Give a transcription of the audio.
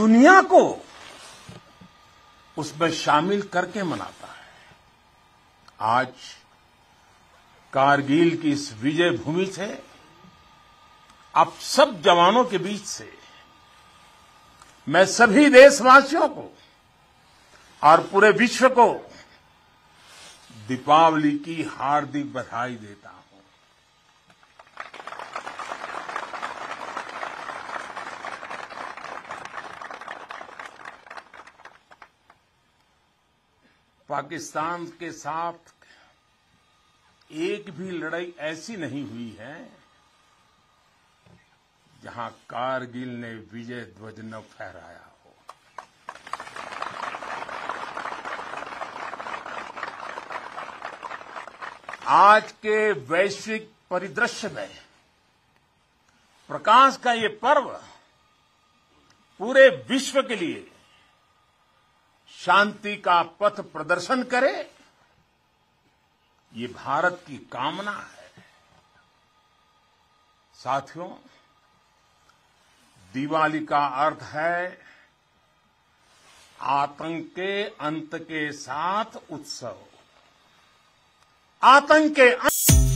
दुनिया को उसमें शामिल करके मनाता है। आज कारगिल की इस विजय भूमि से आप सब जवानों के बीच से, मैं सभी देशवासियों को और पूरे विश्व को दीपावली की हार्दिक बधाई देता हूँ। पाकिस्तान के साथ एक भी लड़ाई ऐसी नहीं हुई है जहाँ कारगिल ने विजय ध्वज न फहराया हो। आज के वैश्विक परिदृश्य में प्रकाश का ये पर्व पूरे विश्व के लिए शांति का पथ प्रदर्शन करे, ये भारत की कामना है। साथियों, दिवाली का अर्थ है आतंक के अंत के साथ उत्सव। आतंक के अंत